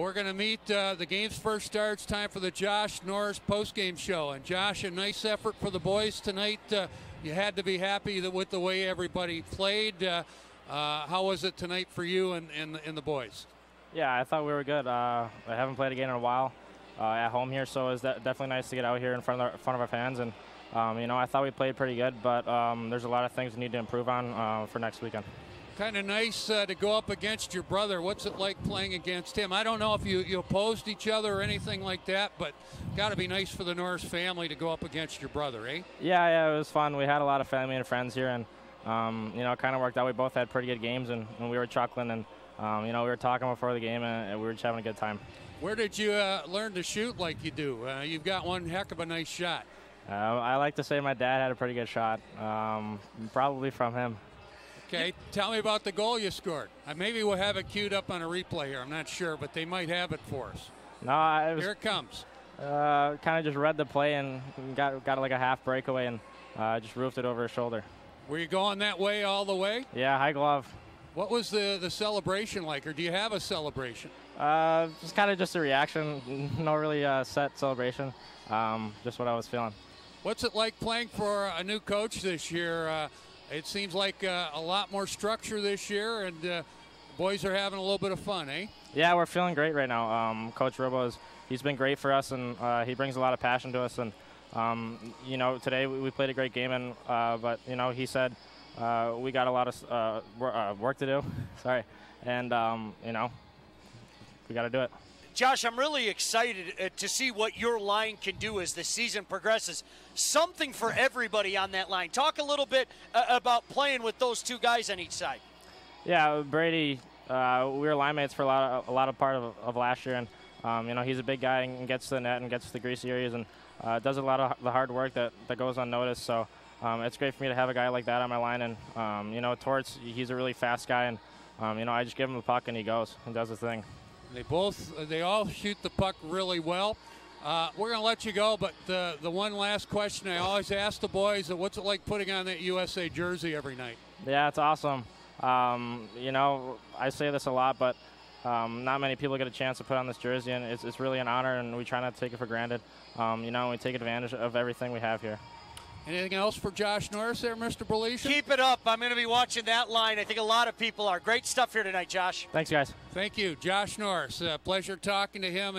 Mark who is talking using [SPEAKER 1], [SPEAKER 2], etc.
[SPEAKER 1] Well, we're going to meet uh, the game's first starts. Time for the Josh Norris postgame show. And Josh, a nice effort for the boys tonight. Uh, you had to be happy with the way everybody played. Uh, uh how was it tonight for you and, and, and, the boys?
[SPEAKER 2] Yeah, I thought we were good. Uh, I haven't played a game in a while uh, at home here, so it was de- definitely nice to get out here in front of, our, front of our fans. And um, you know, I thought we played pretty good, but um, there's a lot of things we need to improve on for next weekend
[SPEAKER 1] kind of nice uh, to go up against your brother. What's it like playing against him? I don't know if you, you opposed each other or anything like that, but got to be nice for the Norris family to go up against your brother, eh?
[SPEAKER 2] Yeah, yeah, it was fun. We had a lot of family and friends here, and um, you know, it kind of worked out. We both had pretty good games, and, and we were chuckling, and um, you know, we were talking before the game, and, and, we were just having a good time.
[SPEAKER 1] Where did you uh, learn to shoot like you do? Uh, you've got one heck of a nice shot.
[SPEAKER 2] Uh, I like to say my dad had a pretty good shot, um, probably from him.
[SPEAKER 1] Okay, tell me about the goal you scored. Uh, maybe we'll have it queued up on a replay here. I'm not sure, but they might have it for us.
[SPEAKER 2] No, it was,
[SPEAKER 1] here it comes.
[SPEAKER 2] Uh, kind of just read the play and got got like a half breakaway and uh, just roofed it over his shoulder.
[SPEAKER 1] Were you going that way all the way?
[SPEAKER 2] Yeah, high glove.
[SPEAKER 1] What was the the celebration like, or do you have a celebration?
[SPEAKER 2] Uh, just kind of just a reaction. No really uh, set celebration. Um, just what I was feeling.
[SPEAKER 1] What's it like playing for a new coach this year? It seems like uh, a lot more structure this year, and uh, boys are having a little bit of fun, eh?
[SPEAKER 2] Yeah, we're feeling great right now. Um, Coach Robo is he's been great for us, and uh, he brings a lot of passion to us. And um, you know, today we, we, played a great game, and uh, but you know, he said uh, we got a lot of uh, work to do. Sorry, and um, you know, we got to do it.
[SPEAKER 3] Josh, I'm really excited uh, to see what your line can do as the season progresses. Something for everybody on that line. Talk a little bit uh, about playing with those two guys on each side.
[SPEAKER 2] Yeah, Brady, uh, we were line mates for a lot of, a lot of part of, of last year, and um, you know he's a big guy and gets to the net and gets to the greasy areas and uh, does a lot of the hard work that, that goes unnoticed. So um, it's great for me to have a guy like that on my line, and um, you know Torts, he's a really fast guy, and um, you know I just give him a puck and he goes and does his thing.
[SPEAKER 1] They both, they all shoot the puck really well. Uh, we're going to let you go, but the the one last question I always ask the boys: is What's it like putting on that USA jersey every night?
[SPEAKER 2] Yeah, it's awesome. Um, you know, I say this a lot, but um, not many people get a chance to put on this jersey, and it's, it's really an honor, and we try not to take it for granted. Um, you know, we take advantage of everything we have here.
[SPEAKER 1] Anything else for Josh Norris there, Mr. Belisha?
[SPEAKER 3] Keep it up. I'm going to be watching that line. I think a lot of people are. Great stuff here tonight, Josh.
[SPEAKER 2] Thanks, guys.
[SPEAKER 1] Thank you. Josh Norris. Uh, pleasure talking to him. And